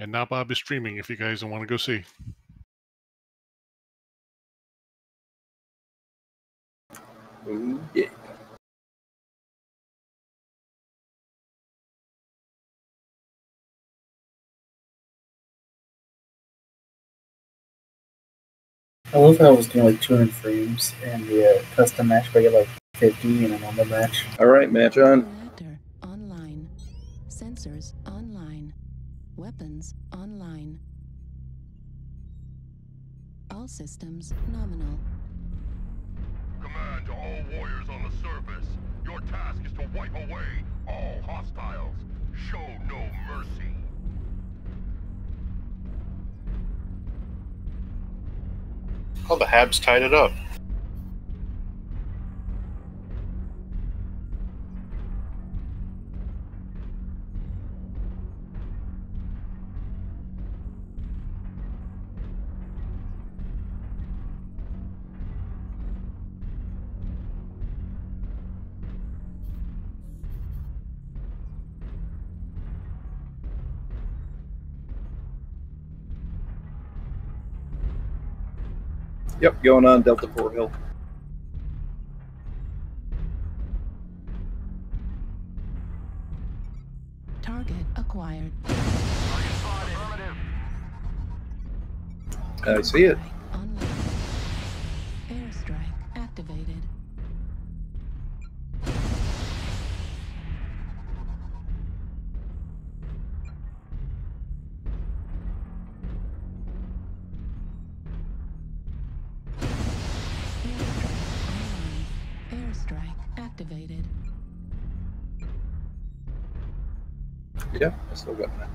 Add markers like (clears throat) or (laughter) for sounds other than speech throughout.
And now Bob is streaming if you guys want to go see. Ooh, yeah. I love how I was doing like 200 frames in the uh, custom match, but I get like 50 in a normal match. All right, match on. Online. Sensors online. Weapons online. All systems nominal. Command to all warriors on the surface. Your task is to wipe away all hostiles. Show no mercy. Oh, the Habs tied it up. Yep, going on Delta Four Hill. Target acquired. I see it. Yeah, I still got that.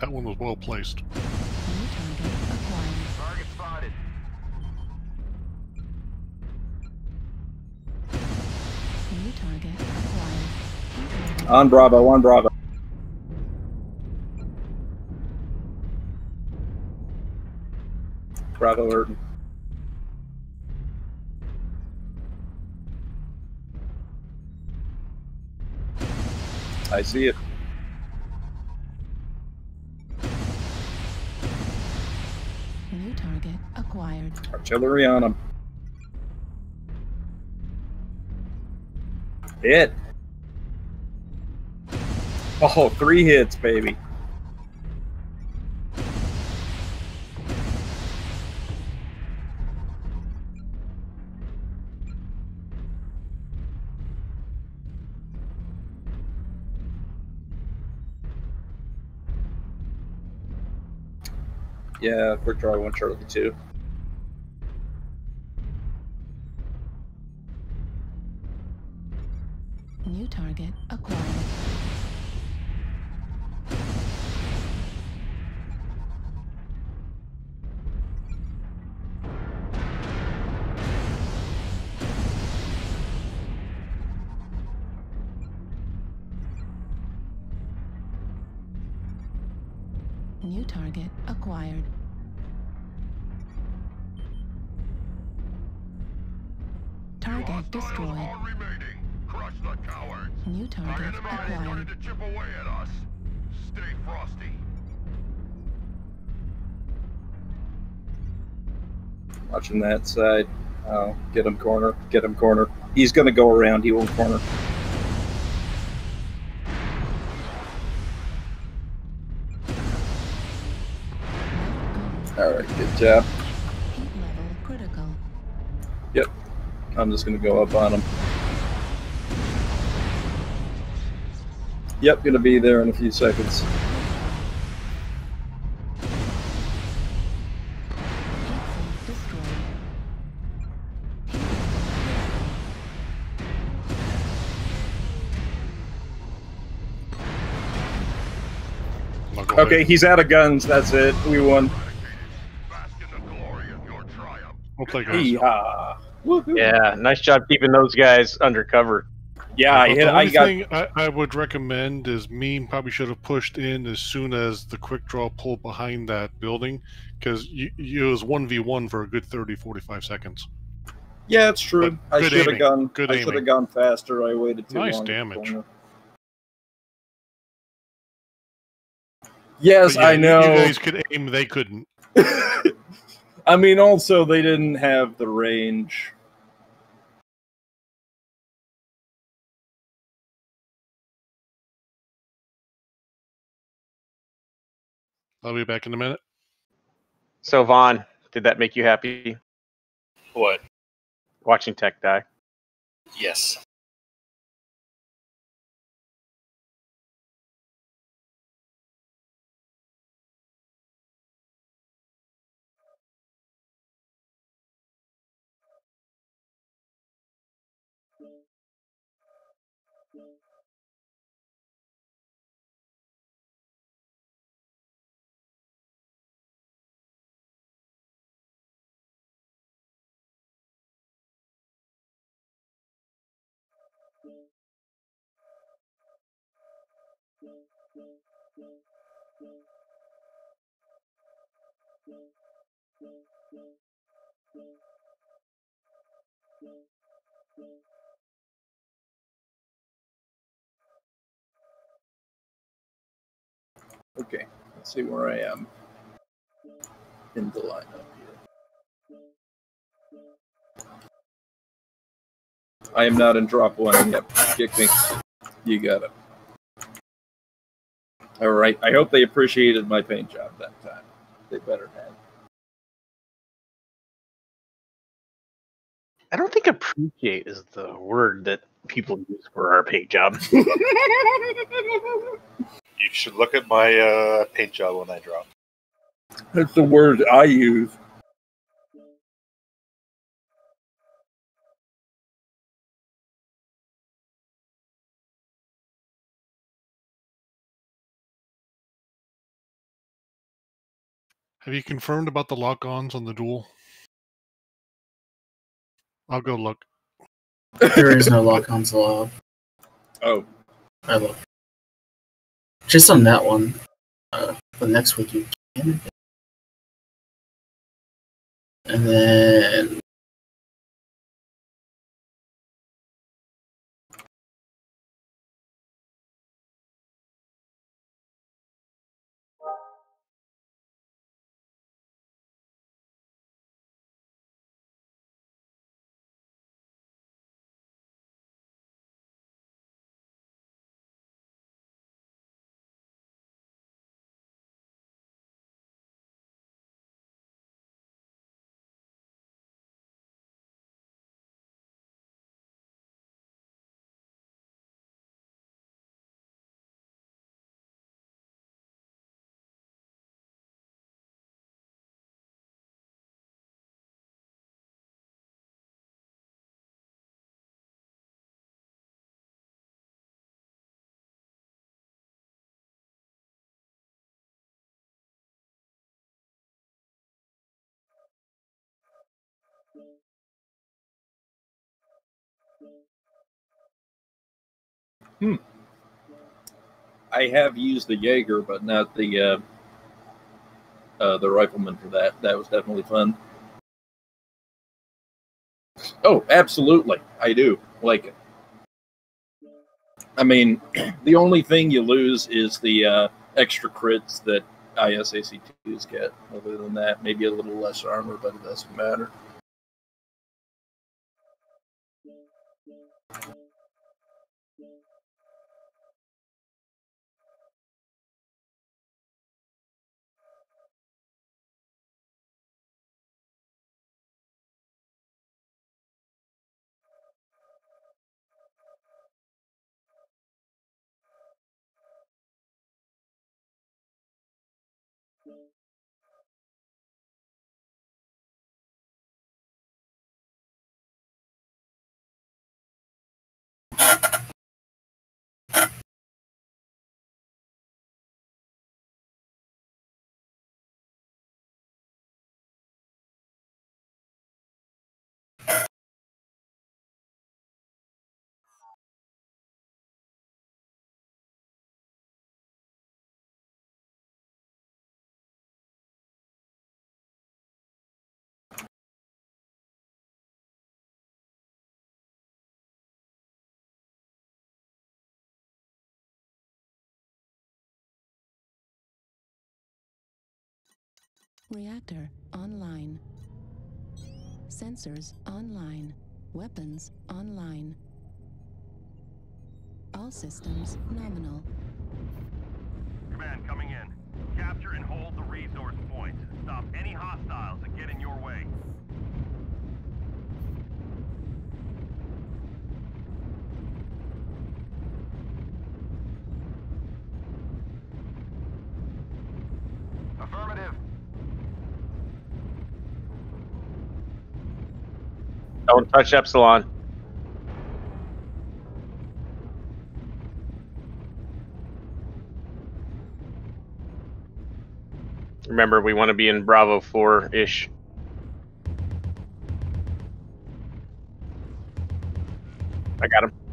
That one was well placed. New target acquired. Target spotted. New target acquired. On Bravo, on Bravo. Bravo Erden. I see it. New target acquired. Artillery on him. Hit. Oh, three hits, baby. Yeah, we're drawing one Charlie 2. Watching that side. Oh, get him corner. Get him corner. He's gonna go around. He won't corner. All right, good job. Yep. I'm just gonna go up on him. Yep, gonna be there in a few seconds. Okay, he's out of guns. That's it. We won. Bask in the glory of your triumph. Well played, guys. Yeehaw. Woohoo. Yeah, nice job keeping those guys under cover. Yeah, uh, I But hit. the I only got. thing I, I would recommend is Meme probably should have pushed in as soon as the quick draw pulled behind that building because you, you it was 1v1 for a good 30 45 seconds. Yeah, it's true. But I should have gone. Good I should have gone faster. I waited too Nice long. at the damage. Yes, yeah, I know. You guys could aim, they couldn't. (laughs) I mean, also they didn't have the range. I'll be back in a minute. So Vaughn, did that make you happy What? watching Tech die? Yes. Okay, let's see where I am in the lineup I am not in drop one. yet. kick me. You got it. All right. I hope they appreciated my paint job that time. They better have. I don't think appreciate is the word that people use for our paint job. (laughs) You should look at my uh, paint job when I drop. That's the word I use. Have you confirmed about the lock ons on the duel? I'll go look. There is no lock ons allowed. (laughs) Oh, I look. Just on that one. Uh, but next week you can. And then I have used the Jaeger, but not the uh, uh, the rifleman for that. That was definitely fun. Oh, absolutely, I do like it. I mean, (clears throat) the only thing you lose is the uh, extra crits that ISAC2s get. Other than that, maybe a little less armor, but it doesn't matter. Reactor online. Sensors online. Weapons online. All systems nominal. Command coming in. Capture and hold the resource points. Stop any hostiles that get in your way. Don't touch Epsilon. Remember, we want to be in Bravo 4 ish. I got him.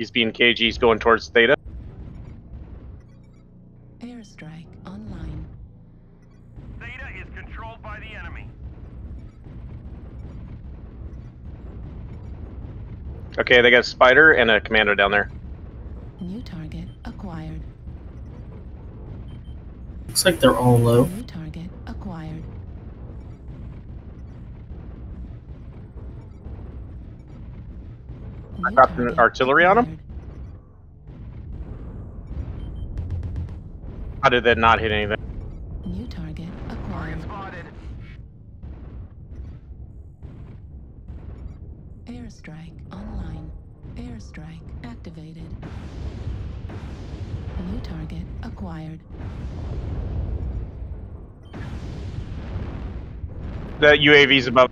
He's being cagey. He's going towards Theta. Airstrike online. Theta is controlled by the enemy. Okay, they got a spider and a commando down there. New target acquired. Looks like they're all low. New dropped an artillery on acquired. How did that not hit anything? New target acquired. Airstrike online. Airstrike activated. New target acquired. The UAV's above.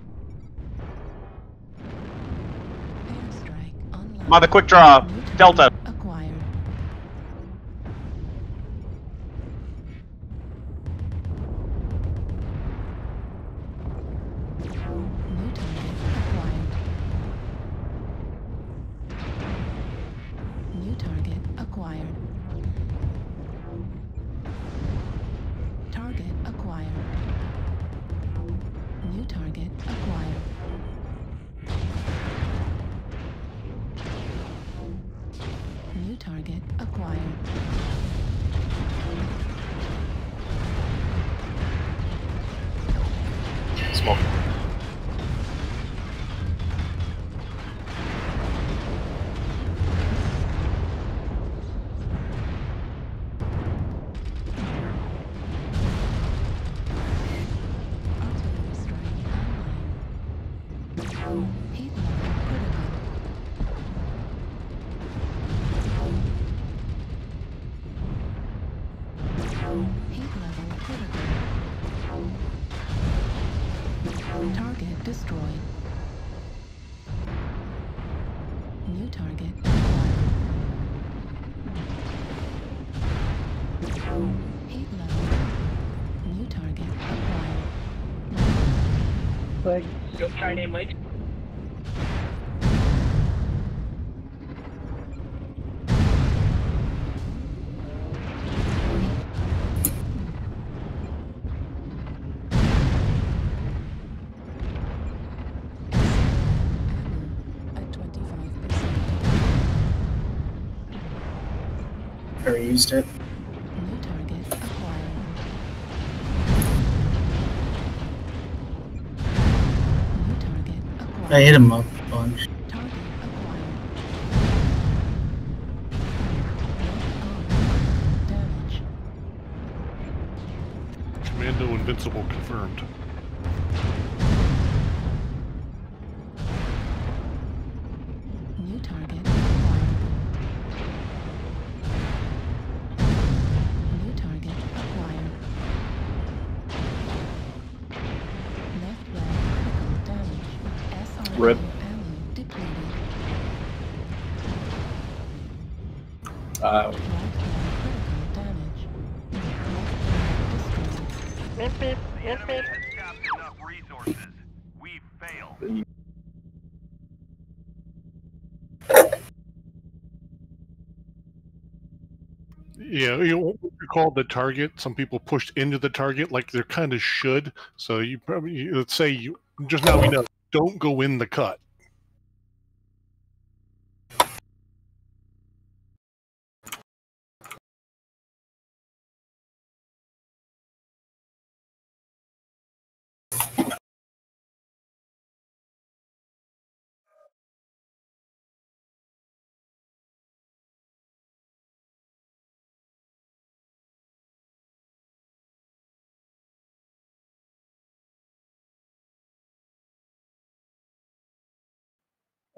On the quick draw. Delta. Already used it. New target acquired. New target acquired. I hit him up a bunch. Target acquired. Left arm. Damage. Commando Invincible confirmed. Know, what you call the target. Some people pushed into the target like they're kind of should. So you probably let's say you just now we know don't go in the cut.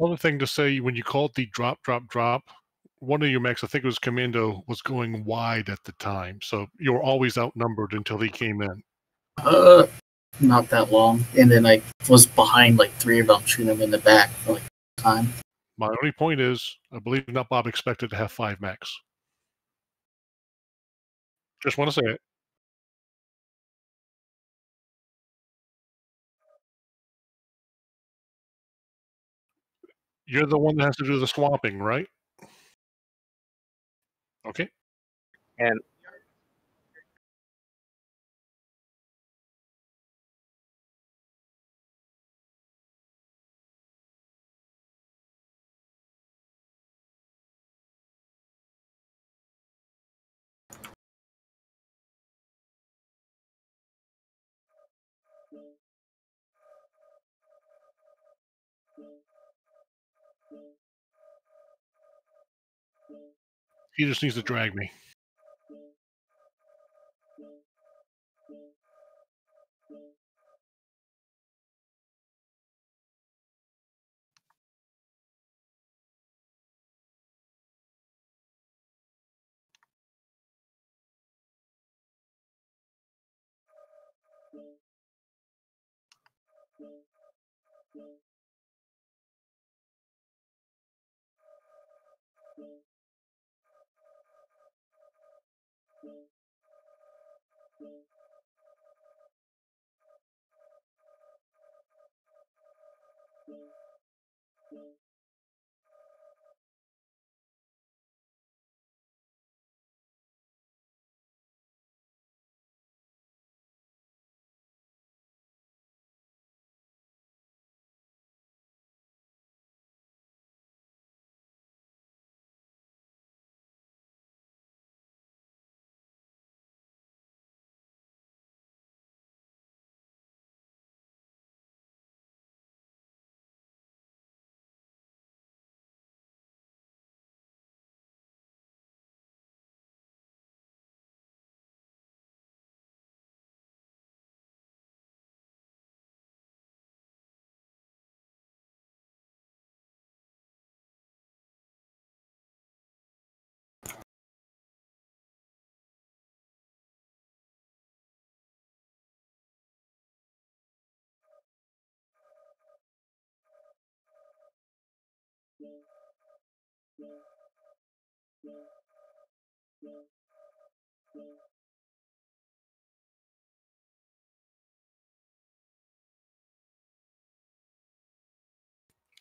Only thing to say when you called the drop, drop, drop, one of your mechs, I think it was Commando, was going wide at the time. So you were always outnumbered until he came in. Uh, not that long, and then I was behind like three of them, shooting them in the back for like time. My only point is, I believe not Bob expected to have five mechs. Just want to say it. You're the one that has to do the swapping, right? Okay. And He just needs to drag me.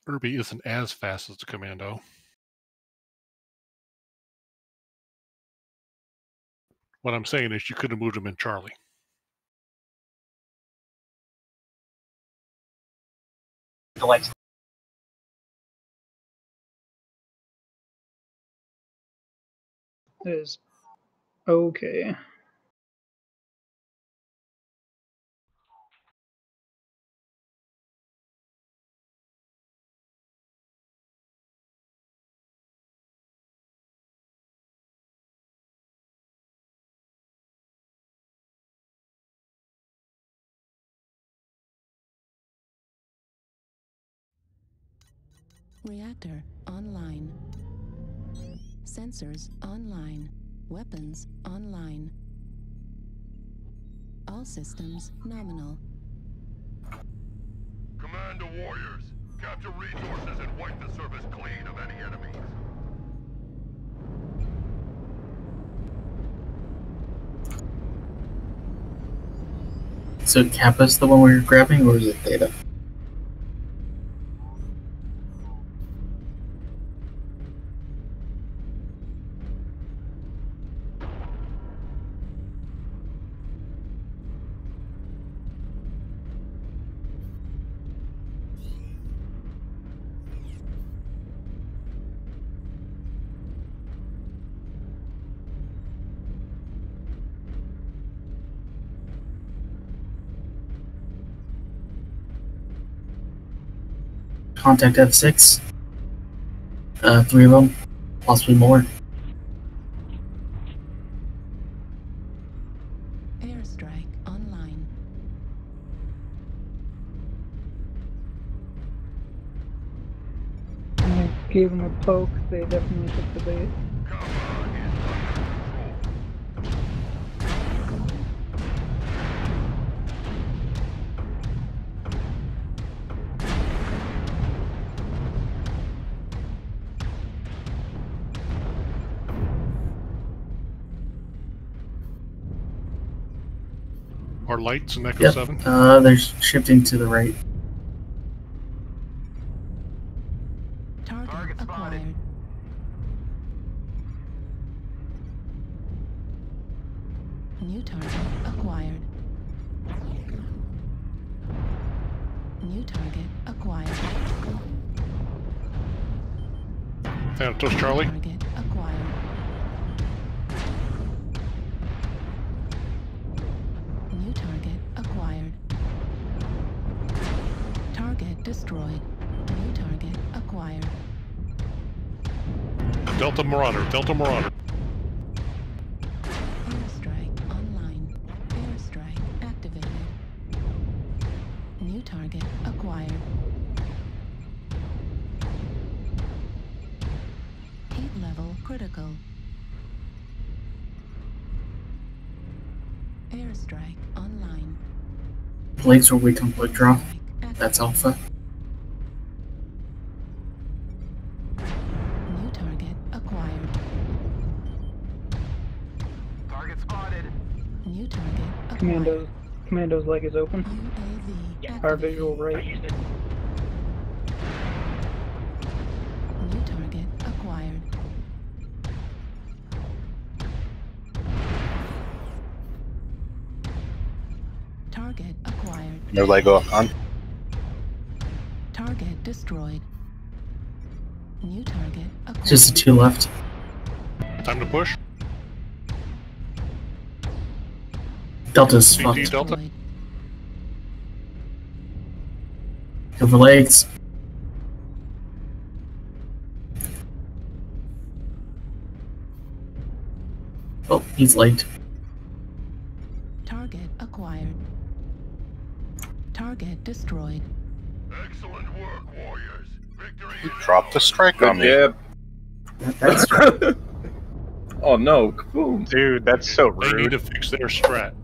Urbie isn't as fast as the Commando. What I'm saying is you could have moved him in Charlie. Is okay. Reactor online. Sensors online. Weapons online. All systems nominal. Commando warriors, capture resources and wipe the surface clean of any enemies. So Kappa's the one we're grabbing, or is it Theta? Contact F6. Uh, three of them, possibly more. Airstrike online. Gave them a poke. They definitely took the bait. Lights in Echo Yep. 7? Uh, they're shifting to the right. Target, Target acquired. New target acquired. New target acquired. Thanatos Charlie? Delta Marauder. Delta Marauder. Airstrike online. Airstrike activated. New target acquired. Heat level critical. Airstrike online. Blades are weak on blood draw. That's alpha. Commando's Commando's leg is open. UAV Our visual activated. right. New target acquired. Target acquired. No Lego on. Target destroyed. New target acquired. Just the two left. Time to push. Delta's CD fucked. Delta. Destroyed. Legs. Oh, he's late. Target acquired. Target destroyed. Excellent work, warriors. Victory is Drop the strike on me. jab. That's (laughs) oh no, kaboom. Dude, that's so They need to fix their strat.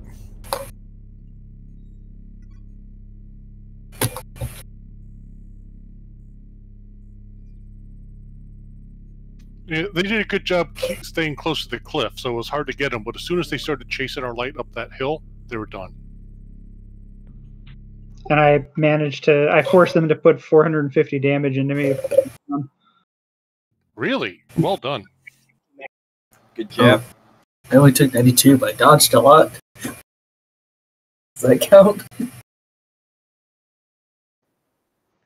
They did a good job staying close to the cliff, so it was hard to get them. But as soon as they started chasing our light up that hill, they were done. And I managed to. I forced them to put 450 damage into me. Really, well done. Good jab. I only took 92, but I dodged a lot. Does that count?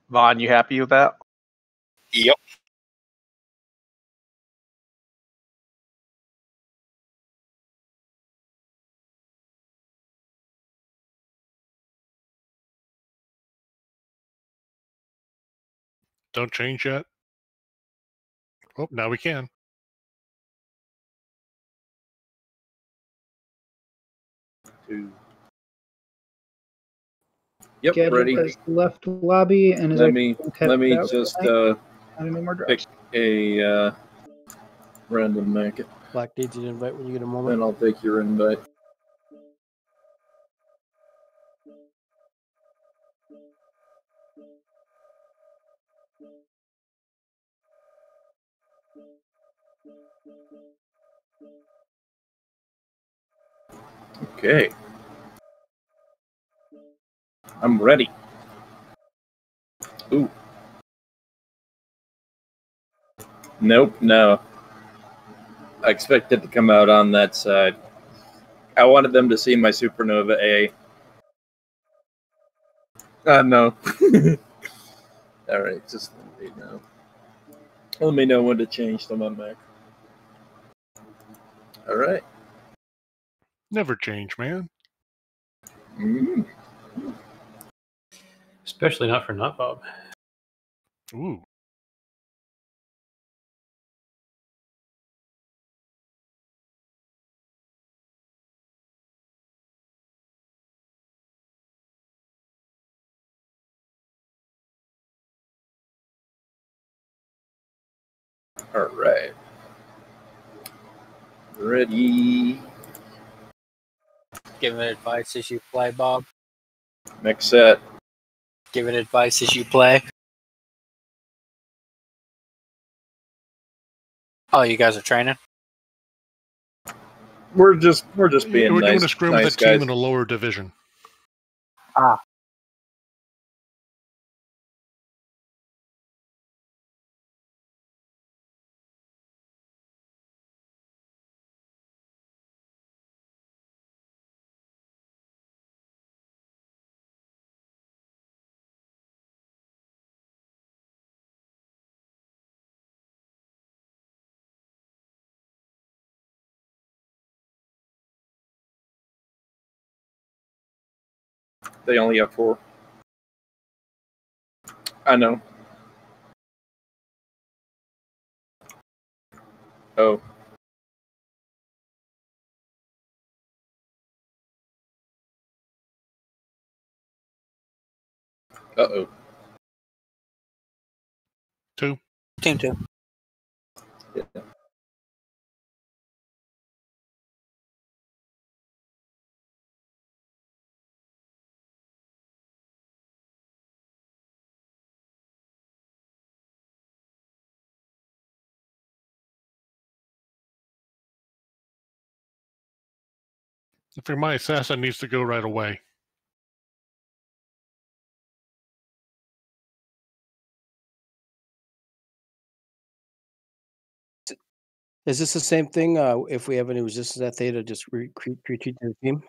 Vaughn, you happy with that? Yep. Don't change yet. Oh, now we can. Two. Yep, Gadget ready. has left lobby and is Let me let me just uh, I need more drops. pick a uh, random make. Black needs an invite when you get a moment. Then I'll take your invite. Okay. I'm ready. Ooh. Nope, no. I expected to come out on that side. I wanted them to see my supernova A. Uh, no. (laughs) Alright, just let me know. Let me know when to change them on Mac. Alright. Never change, man. Mm. Especially not for Not Bob. Ooh. All right. Ready. Giving advice as you play, Bob. Next set. Giving advice as you play. Oh, you guys are training? We're just we're just being We're nice, doing a scrim nice with a team guys. in a lower division. Ah. They only have four. I know. Oh. Uh oh. Two. Team two. Yeah. If you're my assassin needs to go right away. Is this the same thing? Uh, if we have any resistance at theta, just retreat to the team.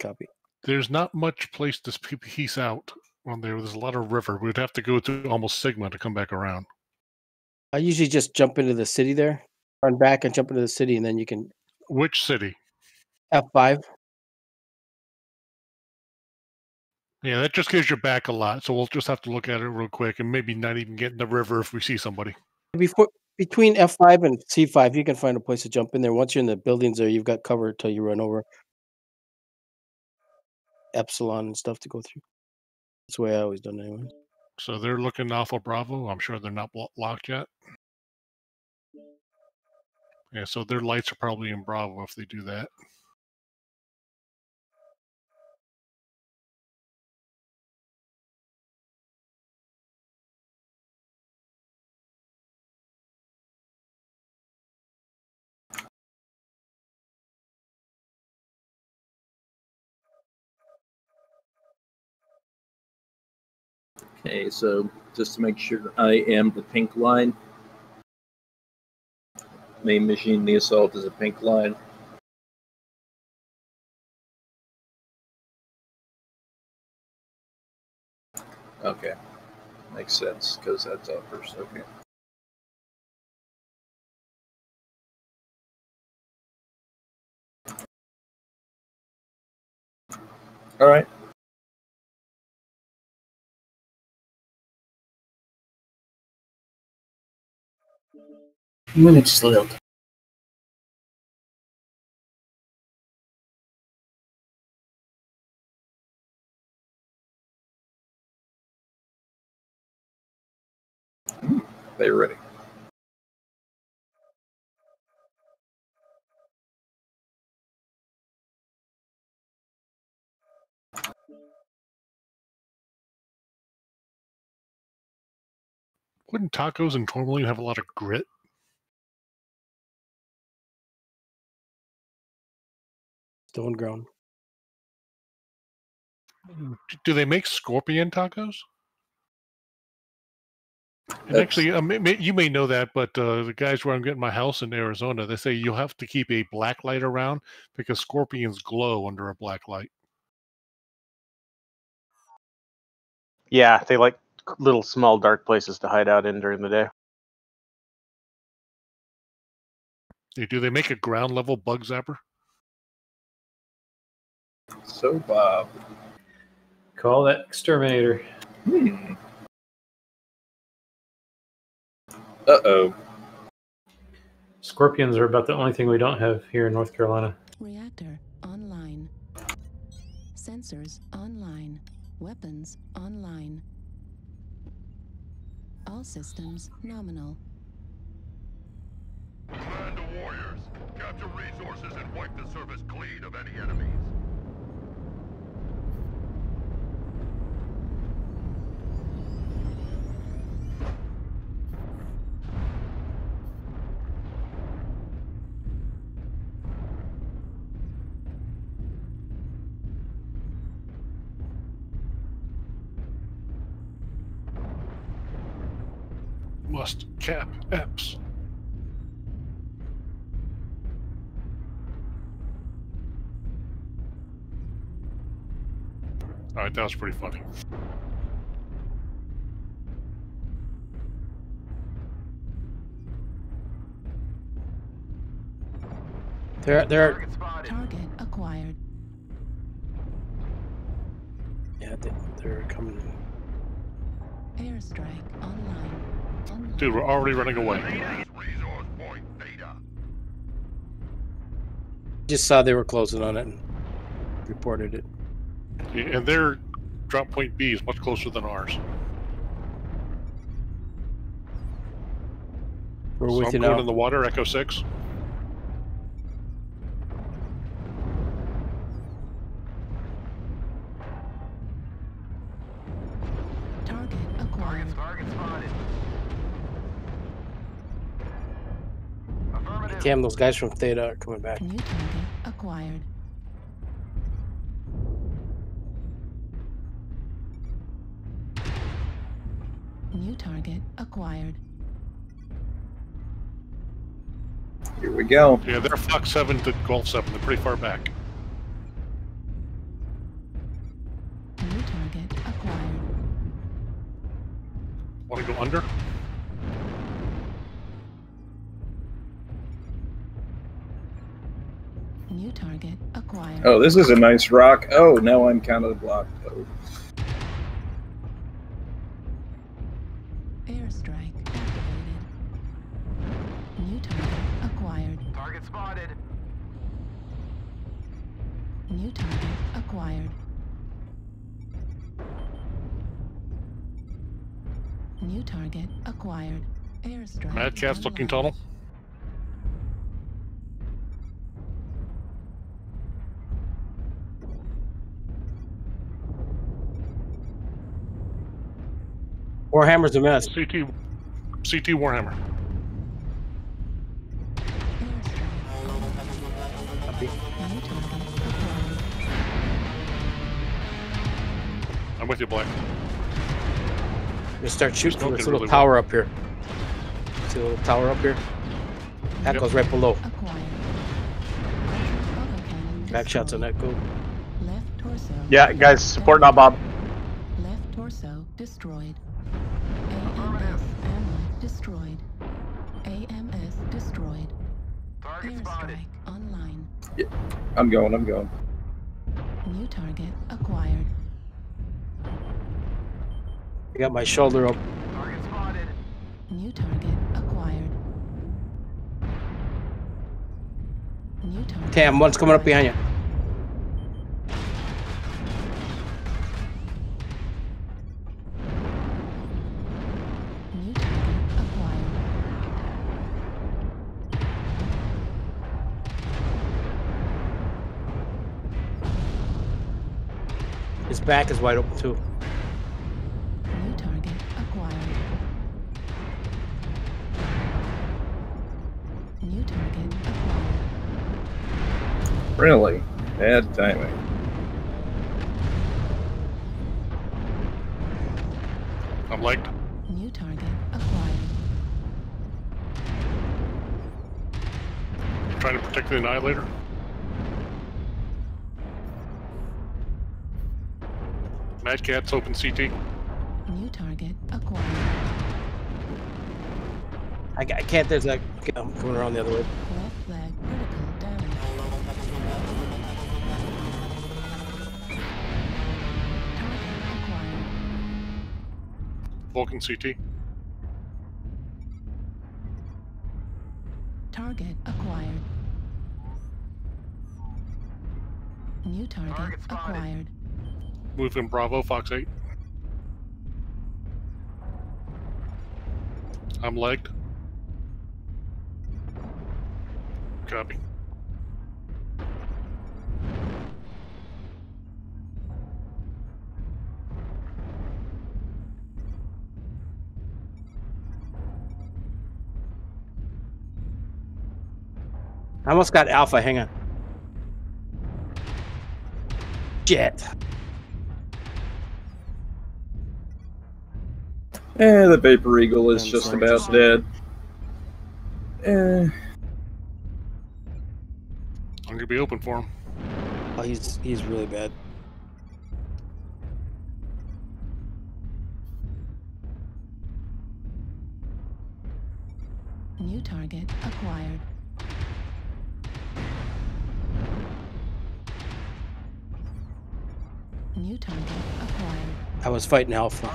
Copy. There's not much place to piece out on there. There's a lot of river. We'd have to go to almost Sigma to come back around. I usually just jump into the city there, run back and jump into the city, and then you can Which city? F five. Yeah, that just gives you back a lot. So we'll just have to look at it real quick and maybe not even get in the river if we see somebody. Before between F five and C five, you can find a place to jump in there. Once you're in the buildings, there you've got cover till you run over epsilon and stuff to go through. That's the way I always done it anyway. So they're looking Alpha Bravo. I'm sure they're not locked yet. Yeah, so their lights are probably in Bravo if they do that. Okay, so just to make sure I am the pink line. Main machine, the assault is a pink line. Okay, makes sense because that's uppers. Okay. All right. I'm gonna just lilt. They ready. Wouldn't tacos and tourmaline have a lot of grit? Stone ground. Do they make scorpion tacos? And That's- actually, uh, may, may, you may know that, but uh, the guys where I'm getting my house in Arizona, they say you'll have to keep a black light around because scorpions glow under a black light. Yeah, they like little small dark places to hide out in during the day. They- Do they make a ground level bug zapper? So, Bob. Call that exterminator. Hmm. Uh oh. Scorpions are about the only thing we don't have here in North Carolina. Reactor online. Sensors online. Weapons online. All systems nominal. Command to warriors. Capture resources and wipe the surface clean of any enemies. Cap EPS. All right, that was pretty funny. They're they're Target acquired. yeah they, they're coming. Airstrike online. Dude, we're already running away. Resource point data. Just saw they were closing on it and reported it. Yeah, And their drop point B is much closer than ours. We're so with I'm you now. in the water, Echo 6. Damn, those guys from Theta are coming back. New target acquired. New target acquired. Here we go. Yeah, they're Fox 7 to Golf 7. They're pretty far back. New target acquired. Want to go under? Target. Oh, this is a nice rock. Oh, now I'm kind of blocked. Oh. Airstrike activated. New target acquired. Target spotted. New target acquired. New target acquired. Airstrike. Mad Cat's looking online. tunnel. Warhammer's a mess. CT, CT Warhammer. Copy. New target acquired. I'm with you, Black. I'm gonna start shooting from this Smoking little really tower up here. See the little tower up here? That Yep. goes right below. Acquired. Back shots on destroyed. that go. Left torso. Yeah, guys, support now, Bob. Left torso destroyed. Online. I'm going. I'm going. New target acquired. I got my shoulder up. Target spotted. New target acquired. New target. Tam, one's coming up behind you. Back is wide open too. New target acquired. New target acquired. Really? Bad timing. I'm like, New target acquired. trying to protect the Annihilator. Mad Cat's open CT. New target acquired. I, I can't. There's that. Okay, I'm coming around the other way. Left flag critical damage. Target acquired. Vulcan CT. Target acquired. New target acquired. Move in Bravo, Fox 8. I'm legged. Copy. I almost got Alpha. Hang on. Shit. Eh, the Vapor Eagle is I'm just sorry. about dead. Eh, I'm gonna be open for him. Oh, he's he's really bad. New target acquired. New target acquired. I was fighting Alpha.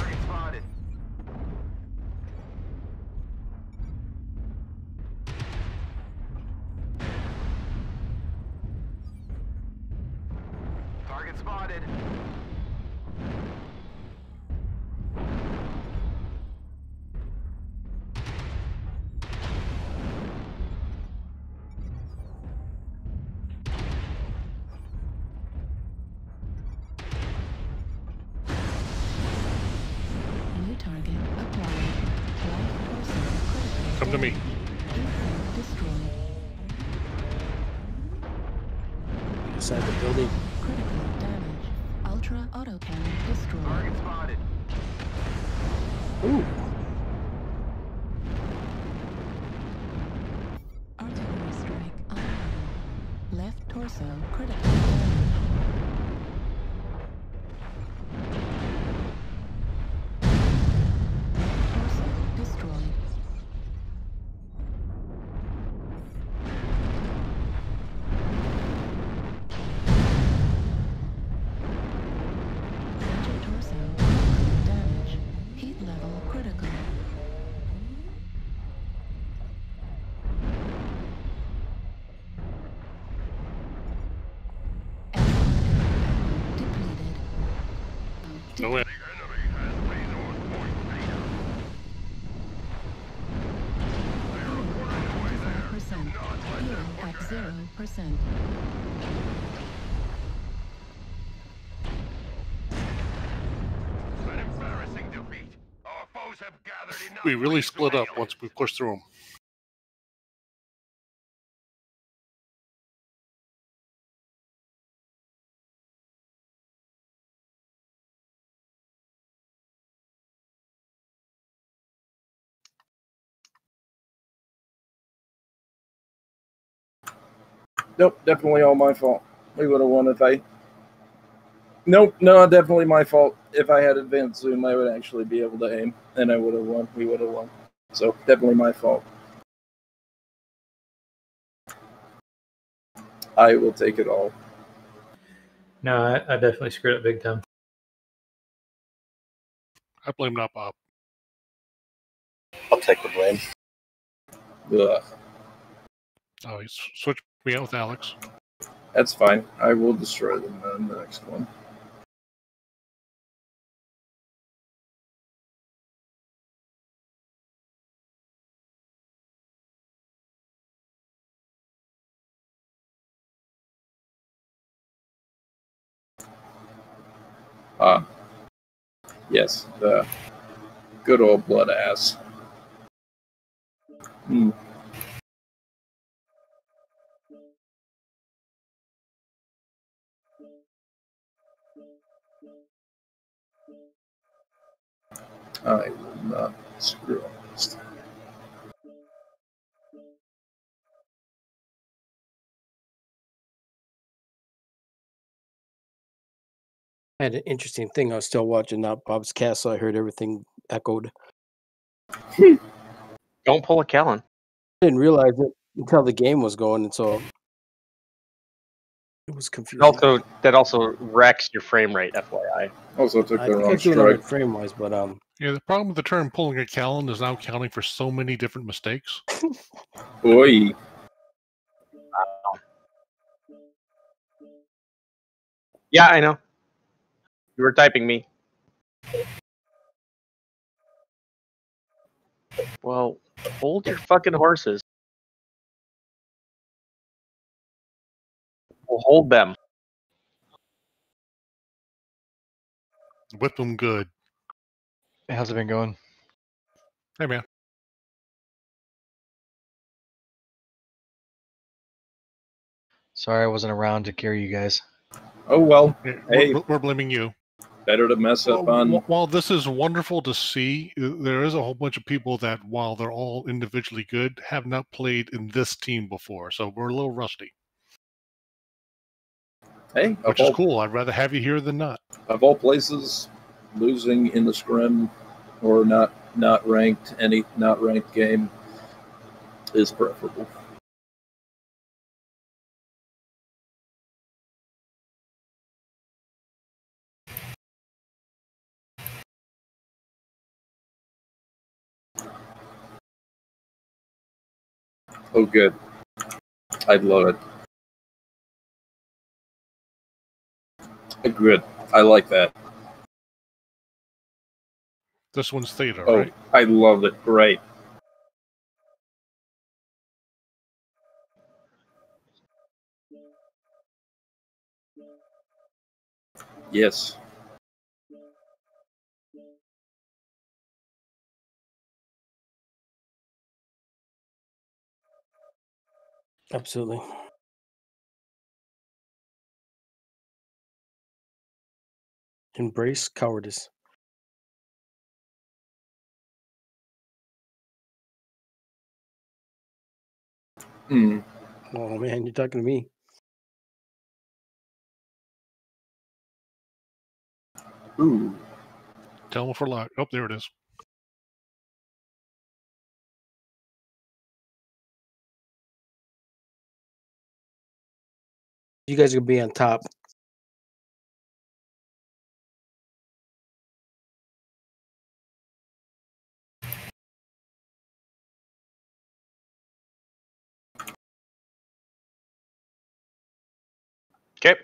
Torso critical We really split up once we pushed through them. nope, definitely all my fault. We would have won if I. Nope, no, definitely my fault. If I had advanced zoom, I would actually be able to aim, and I would have won. We would have won. So definitely my fault. I will take it all. No, I, I definitely screwed up big time. I blame not Bob. I'll take the blame. Ugh, Oh, he's switched me out with Alex. that's fine. I will destroy them in the next one. Ah, yes, the good old Blood Asp. Hmm. I will not screw up I had an interesting thing. I was still watching not Bob's Castle. I heard everything echoed. Don't pull a Kellen. I didn't realize it until the game was going, and so it was It confusing. Also, that also wrecks your frame rate. FYI. Also took I the think wrong I'm doing all strike. right frame wise, but um, Yeah, the problem with the term pulling a Callan is now counting for so many different mistakes. (laughs) Boy, Yeah, I know. You were typing me. Well, hold your fucking horses. We'll hold them. Whip them good. How's it been going? Hey man. Sorry I wasn't around to carry you guys. Oh well. Hey, We're, we're blaming you. Better to mess up Well, on. While this is wonderful to see, uh, there is a whole bunch of people that, while they're all individually good, have not played in this team before. So we're a little rusty, Hey, which is all, cool. I'd rather have you here than not. of all places, losing in the scrim or not not ranked any not ranked game is preferable. Oh, good. I'd love it. Good. I like that. This one's theta, Oh, right? I love it. Great. Yes. Absolutely. Embrace cowardice. Hmm. Oh man, you're talking to me. Ooh. Tell them for luck. Oh, there it is. You guys are gonna be on top. Okay.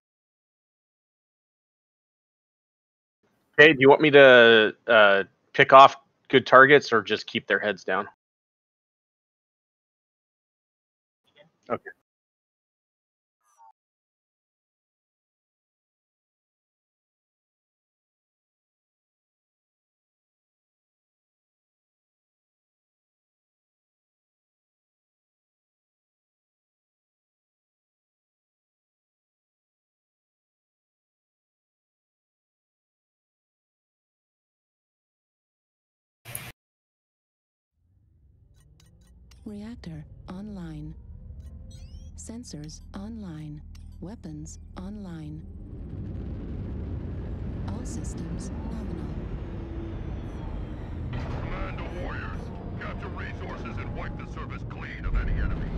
Okay, do you want me to uh, pick off good targets or just keep their heads down? Okay. Reactor online. Sensors online. Weapons online. All systems nominal. Commando warriors, capture resources and wipe the surface clean of any enemy.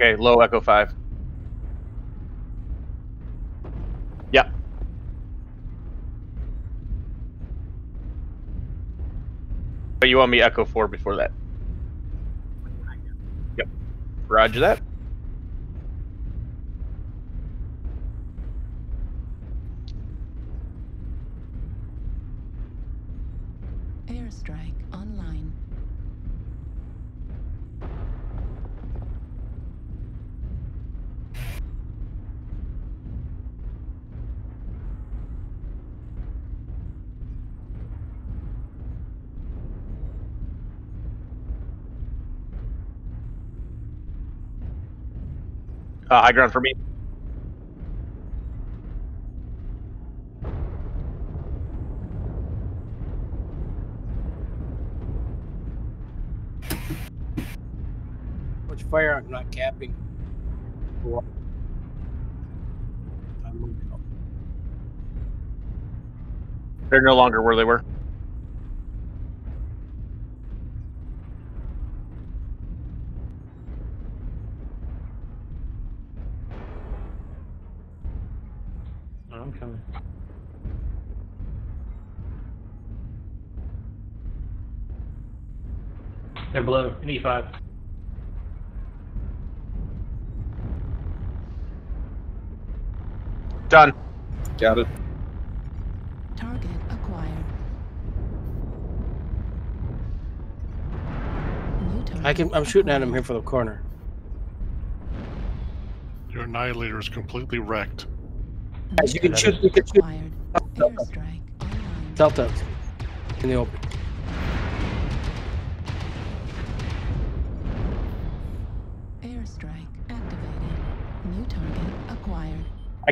Okay, low echo five. Yeah. But you want me echo four before that? Yep. Roger that. Uh, high ground for me. Watch fire, I'm not capping. I'm moving up. They're no longer where they were. Below an E E5. Done. Got it. Target acquired. New target I can. I'm shooting at him here for the corner. Your annihilator is completely wrecked. Guys, you can shoot. You can shoot. Acquired. Airstrike. Delta in the open.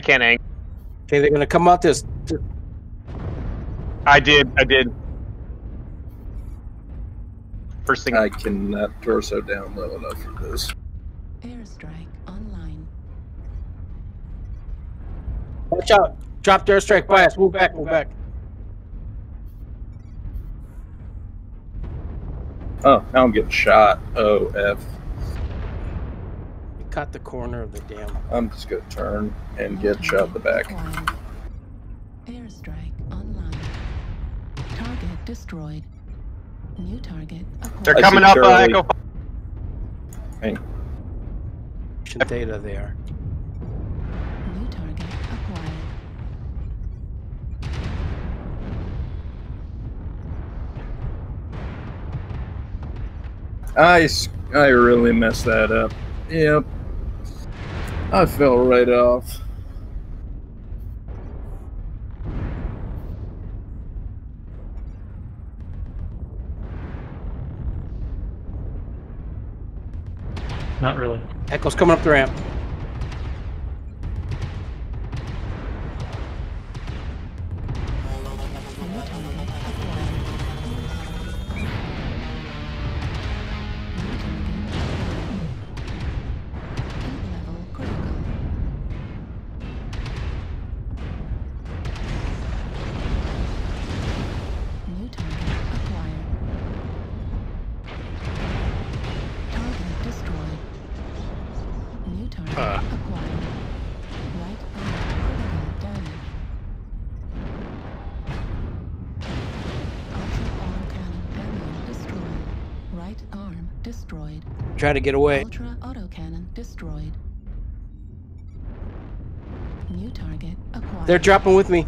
Can't aim. Okay, they're gonna come out this. I did. I did. First thing. I cannot torso down low enough for this. Airstrike online. Watch out! Drop the airstrike by us. Move back. Move back. Oh, now I'm getting shot. Oh, F. We caught the corner of the dam. I'm just gonna turn and get shot in the back. Airstrike online. Target destroyed. New target acquired. They're coming up. Uh, Charlie. Echo. Mission data there. New target acquired. I, s- I really messed that up. Yep. I fell right off. Not really. Echo's coming up the ramp. Try to get away. Ultra autocannon destroyed. New target acquired. They're dropping with me.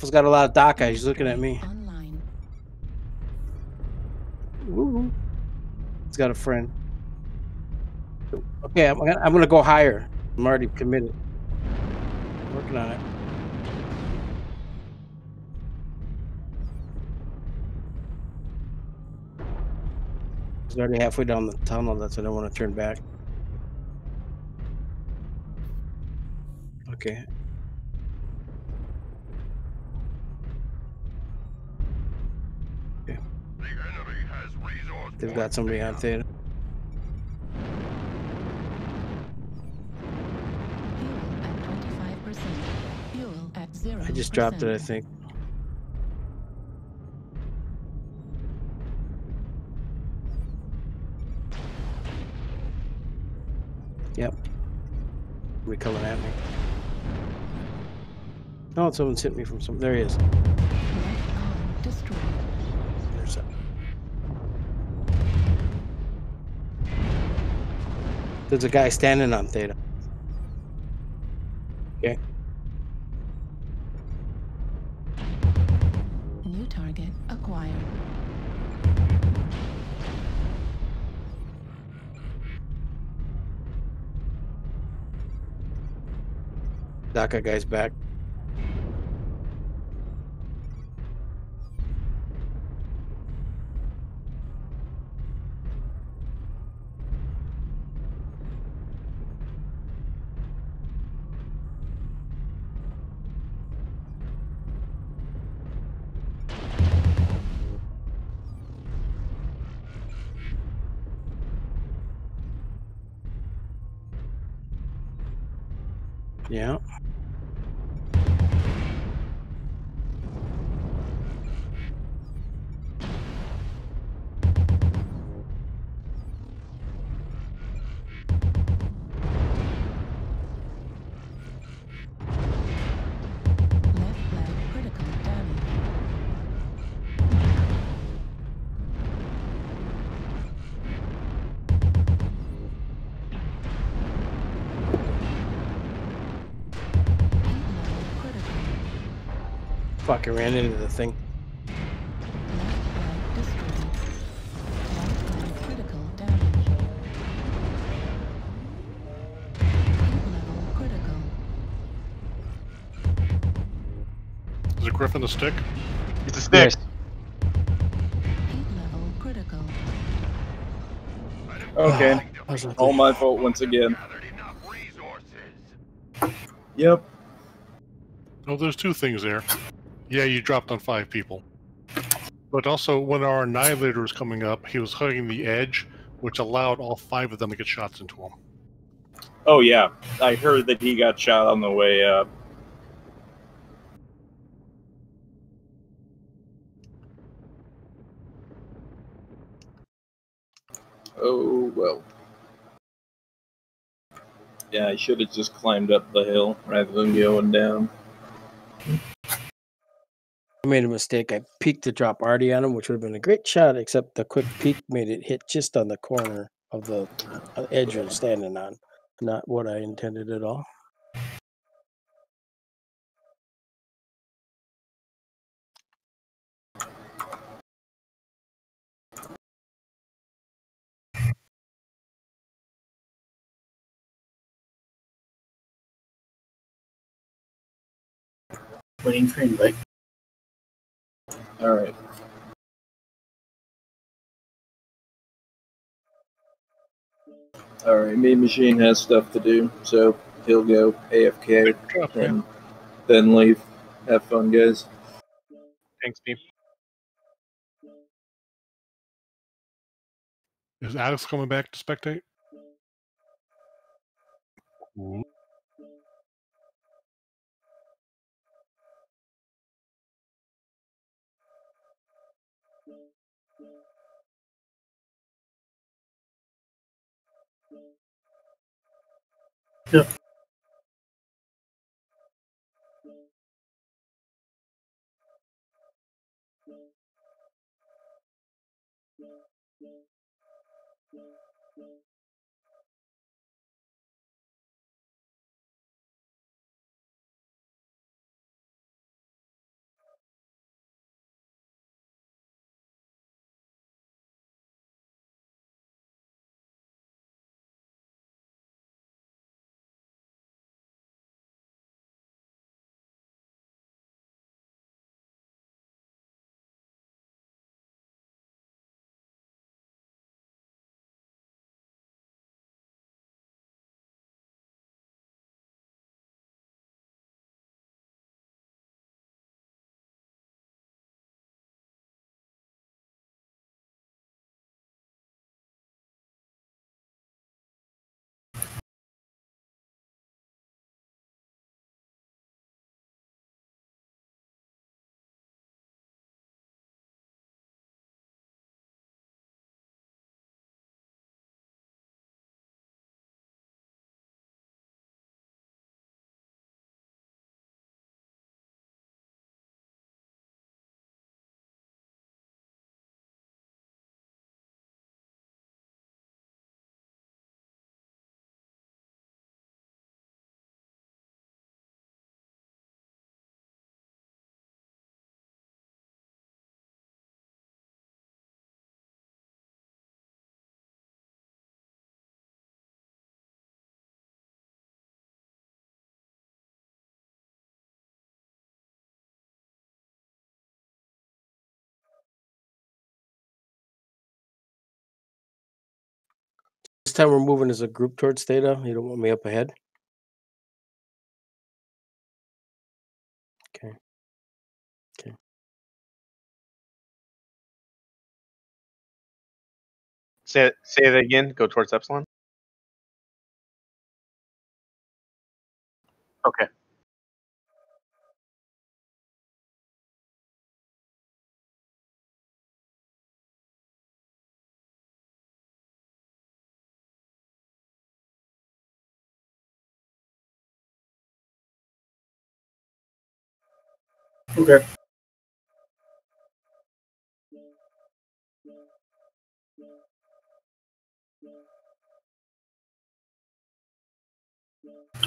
Alpha's got a lot of dock eyes. He's looking at me. Online. Woo. He's got a friend. Okay, I'm gonna, I'm gonna go higher. I'm already committed. I'm Working on it. He's already halfway down the tunnel. That's why I don't want to turn back. Okay. They've got somebody on theta. Fuel at 25%. Fuel at 0 I just dropped it, I think. Yep. We coming at me. Oh, someone's hit me from some. There he is. There's a guy standing on theta. Okay. New target acquired. DACA guy's back. Fuck, I ran into the thing. Left flag destroyed. Right flag critical damage. Heat level critical. Is it Griffin the stick? It's a stick. Heat level critical. Okay. I (sighs) All my fault once again. Yep. Oh, there's two things there. Yeah, you dropped on five people. But also, when our Annihilator was coming up, he was hugging the edge, which allowed all five of them to get shots into him. Oh yeah, I heard that he got shot on the way up. Oh well. Yeah, I should have just climbed up the hill rather than going down. I made a mistake. I peeked to drop Artie on him, which would have been a great shot, except the quick peek made it hit just on the corner of the uh, edge you're standing on. Not what I intended at all. Waiting for invite. All right. All right, Mean Machine has stuff to do, so he'll go AFK Drop, man. and then leave. Have fun, guys. Thanks, Beam. Is Alex coming back to spectate? Ooh. Yep. Time we're moving as a group towards Theta. You don't want me up ahead? Okay. Okay. Say say that again. Go towards Epsilon. Okay. Okay.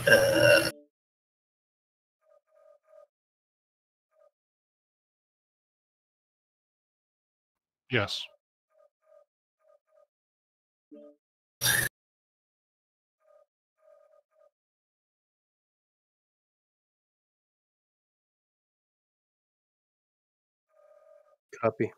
Uh, Yes. Copy.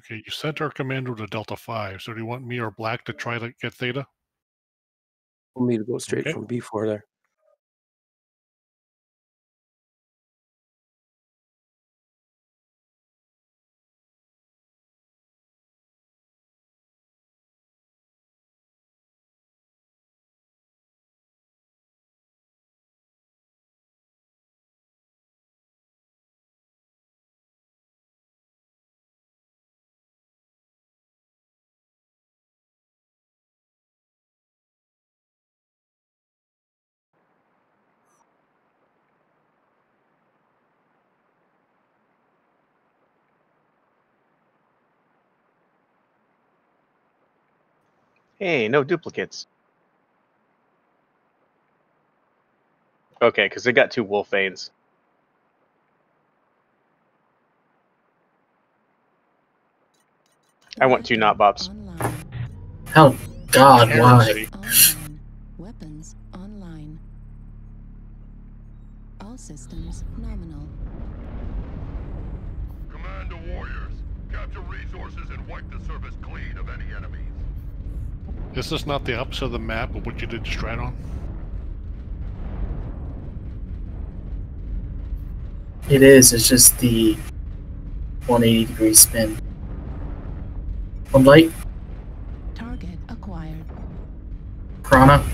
Okay, you sent our commander to Delta 5, so do you want me or Black to try to get Theta? Want me to go straight Okay. from B4 there. Hey, no duplicates. Okay, because they got two Wolverines. I want two not bops. oh God, why? Weapons online. All systems nominal. Commando warriors, capture resources and wipe the surface clean of any enemies. Is this not the opposite of the map of what you did Strat on? It is. It's just the 180 degree spin. One light, Target acquired. Piranha.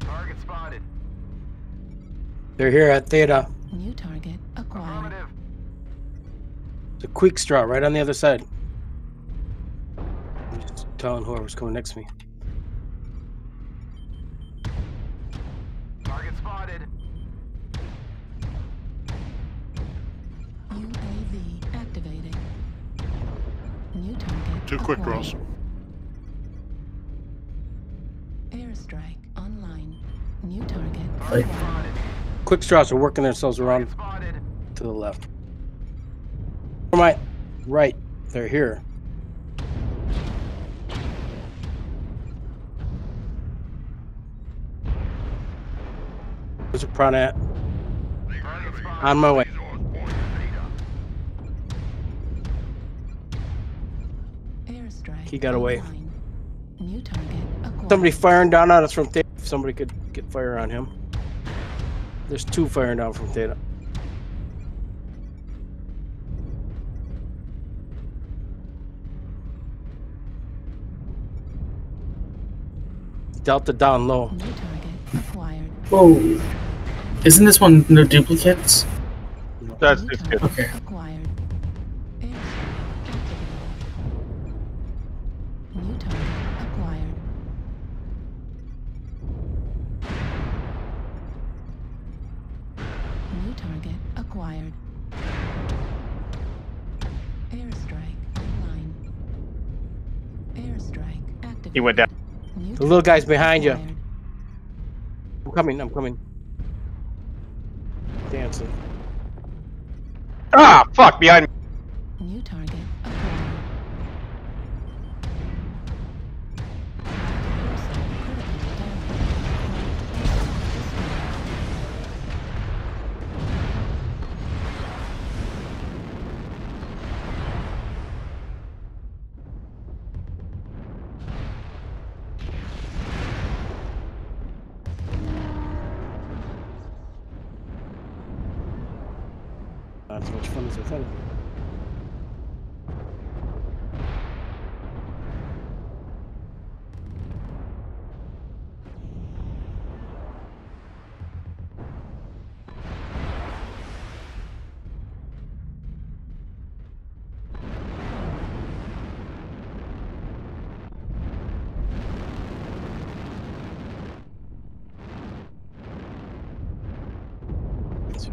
Target spotted. They're here at Theta. New target acquired. The Quickdraw right on the other side. I'm just telling whoever's coming next to me. Target spotted. UAV activating. New target. Two quick acquired. draws. Airstrike online. New target Right. acquired. Quickdraws are working themselves around to the left. To my right, they're here. There's a prawn at. On my way. He got away. online. New target acquired. Somebody firing down on us from Theta. If somebody could get fire on him. There's two firing down from Theta. Delta down low. New. Whoa. Isn't this one no duplicates? That's New it's target good. Okay. acquired. Airstrike activated. New target acquired. New target acquired. Airstrike online. Airstrike activated. He went down. The little guy's behind you. I'm coming, I'm coming. Dancing. Ah, fuck, behind me. New target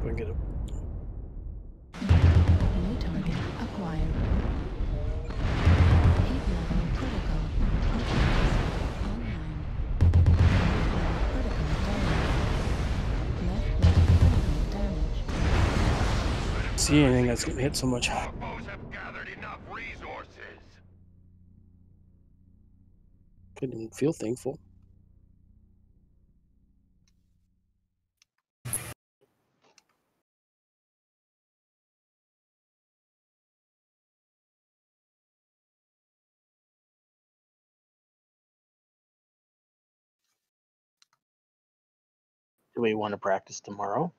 Let's see I can get a New target acquired. Heat level critical. Online. Critical damage. Left leg critical damage. see anything that's gonna hit so much. Foes have gathered enough resources. Couldn't feel thankful. Do we want to practice tomorrow?